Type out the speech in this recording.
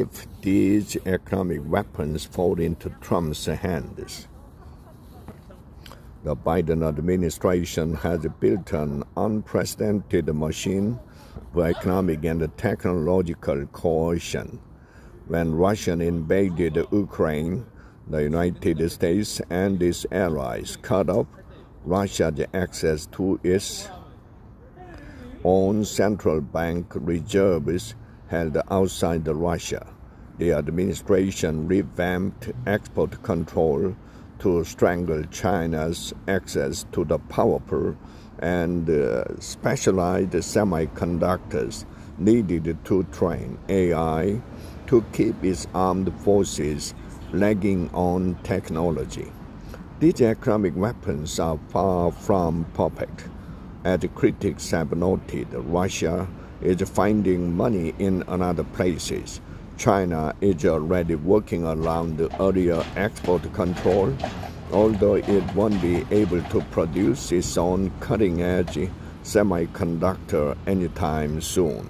if these economic weapons fall into Trump's hands. The Biden administration has built an unprecedented machine for economic and technological coercion. When Russia invaded Ukraine, the United States and its allies cut off Russia's access to its own central bank reserves held outside Russia. The administration revamped export control to strangle China's access to the powerful and uh, specialized semiconductors needed to train AI to keep its armed forces lagging on technology. These economic weapons are far from perfect. As critics have noted, Russia is finding money in other places. China is already working around the earlier export control, although it won't be able to produce its own cutting edge semiconductor anytime soon.